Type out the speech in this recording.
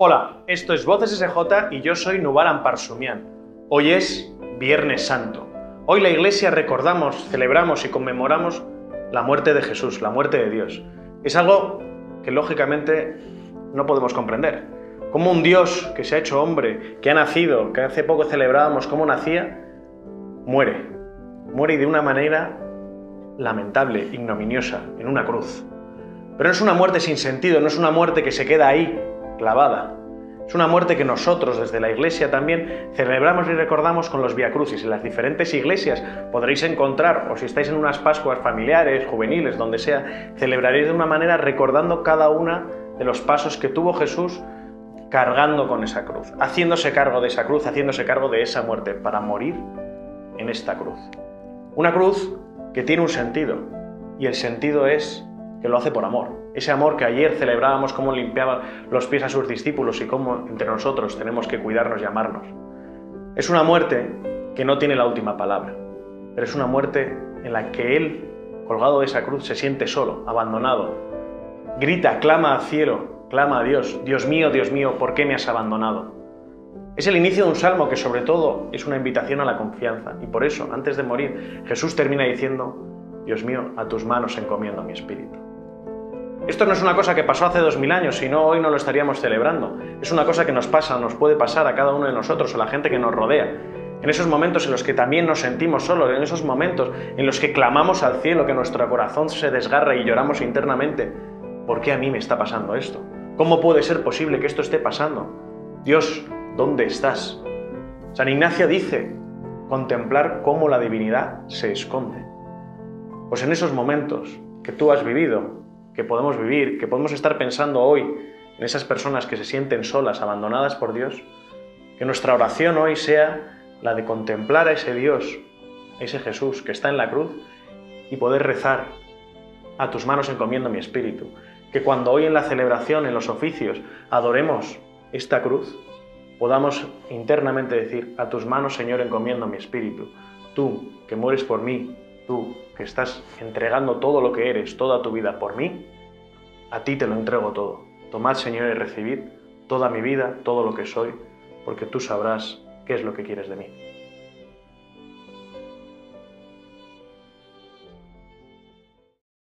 Hola, esto es Voces SJ y yo soy Nubaran Parsumian. Hoy es Viernes Santo. Hoy la Iglesia recordamos, celebramos y conmemoramos la muerte de Jesús, la muerte de Dios. Es algo que lógicamente no podemos comprender. Como un Dios que se ha hecho hombre, que ha nacido, que hace poco celebrábamos cómo nacía, muere. Muere de una manera lamentable, ignominiosa, en una cruz. Pero no es una muerte sin sentido, no es una muerte que se queda ahí, clavada. Es una muerte que nosotros desde la Iglesia también celebramos y recordamos con los Via Crucis. En las diferentes iglesias podréis encontrar, o si estáis en unas Pascuas familiares, juveniles, donde sea, celebraréis de una manera recordando cada una de los pasos que tuvo Jesús cargando con esa cruz, haciéndose cargo de esa cruz, haciéndose cargo de esa muerte para morir en esta cruz. Una cruz que tiene un sentido, y el sentido es que lo hace por amor. Ese amor que ayer celebrábamos cómo limpiaba los pies a sus discípulos y cómo entre nosotros tenemos que cuidarnos y amarnos. Es una muerte que no tiene la última palabra, pero es una muerte en la que Él, colgado de esa cruz, se siente solo, abandonado. Grita, clama al cielo, clama a Dios, Dios mío, Dios mío, ¿por qué me has abandonado? Es el inicio de un salmo que sobre todo es una invitación a la confianza y por eso, antes de morir, Jesús termina diciendo, Dios mío, a tus manos encomiendo mi espíritu. Esto no es una cosa que pasó hace dos mil años, si no hoy no lo estaríamos celebrando. Es una cosa que nos pasa, nos puede pasar a cada uno de nosotros, a la gente que nos rodea. En esos momentos en los que también nos sentimos solos, en esos momentos en los que clamamos al cielo, que nuestro corazón se desgarra y lloramos internamente. ¿Por qué a mí me está pasando esto? ¿Cómo puede ser posible que esto esté pasando? Dios, ¿dónde estás? San Ignacio dice, contemplar cómo la divinidad se esconde. Pues en esos momentos que tú has vivido, que podemos vivir, que podemos estar pensando hoy en esas personas que se sienten solas, abandonadas por Dios, que nuestra oración hoy sea la de contemplar a ese Dios, ese Jesús que está en la cruz y poder rezar, a tus manos encomiendo mi espíritu, que cuando hoy en la celebración, en los oficios, adoremos esta cruz, podamos internamente decir, a tus manos Señor encomiendo mi espíritu, tú que mueres por mí, tú que estás entregando todo lo que eres, toda tu vida por mí, a ti te lo entrego todo. Tomad, Señor, y recibid toda mi vida, todo lo que soy, porque tú sabrás qué es lo que quieres de mí.